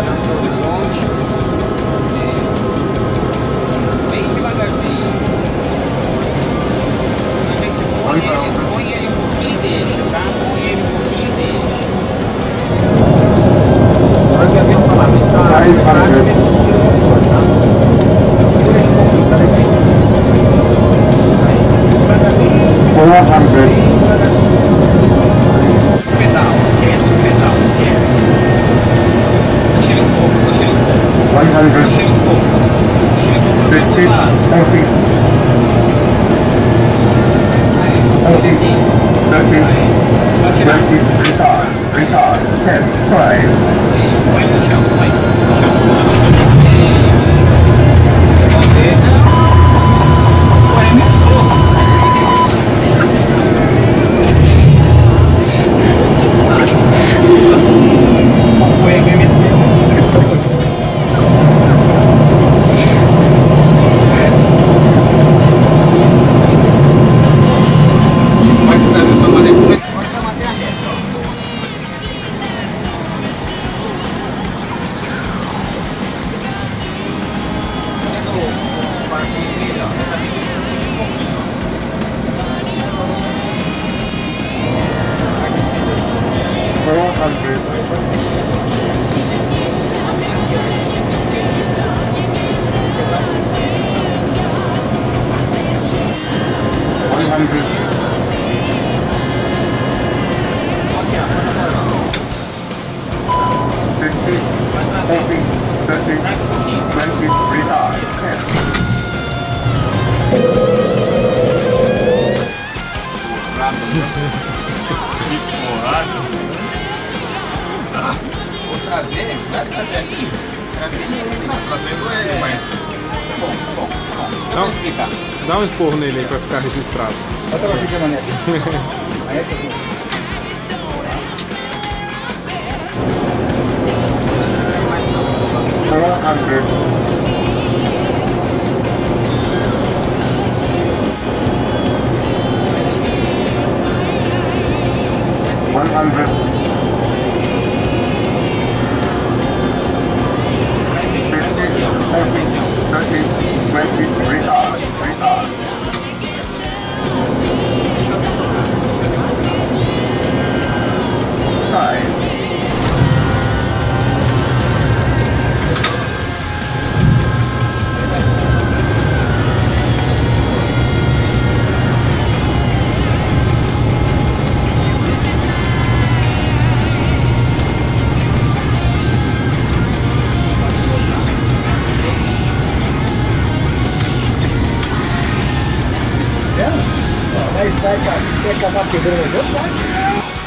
quadro provisório. feet, five. Five five. Five Uhum. trazer, vai trazer aqui. Trazer ele, trazendo ele, mas. Bom, bom, bom. Não. Explicar. Dá um esporro nele aí pra ficar registrado. Bota pra ficar mané. Agora a verde. なか、結果待ってくれるのよくる